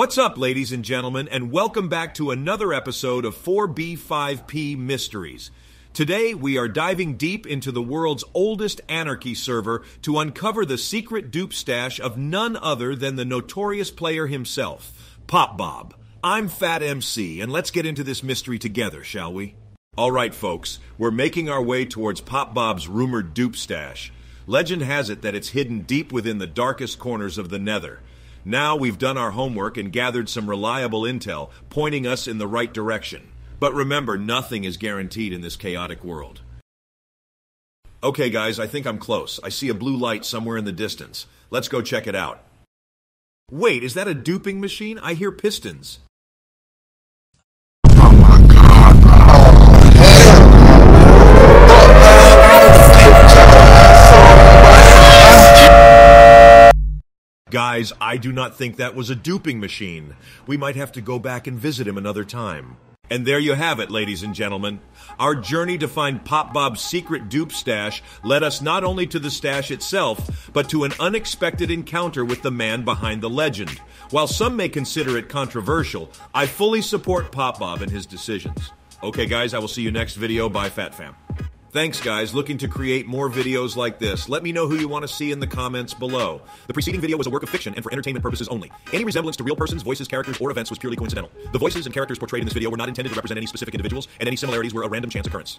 What's up, ladies and gentlemen, and welcome back to another episode of 4B5P Mysteries. Today, we are diving deep into the world's oldest anarchy server to uncover the secret dupe stash of none other than the notorious player himself, popbob. I'm FatMC, and let's get into this mystery together, shall we? All right, folks, we're making our way towards popbob's rumored dupe stash. Legend has it that it's hidden deep within the darkest corners of the Nether. Now we've done our homework and gathered some reliable intel, pointing us in the right direction. But remember, nothing is guaranteed in this chaotic world. Okay, guys, I think I'm close. I see a blue light somewhere in the distance. Let's go check it out. Wait, is that a duping machine? I hear pistons. Guys, I do not think that was a duping machine. We might have to go back and visit him another time. And there you have it, ladies and gentlemen. Our journey to find popbob's secret dupe stash led us not only to the stash itself, but to an unexpected encounter with the man behind the legend. While some may consider it controversial, I fully support popbob and his decisions. Okay, guys, I will see you next video. Bye, Fat Fam. Thanks, guys. Looking to create more videos like this. Let me know who you want to see in the comments below. The preceding video was a work of fiction and for entertainment purposes only. Any resemblance to real persons, voices, characters, or events was purely coincidental. The voices and characters portrayed in this video were not intended to represent any specific individuals, and any similarities were a random chance occurrence.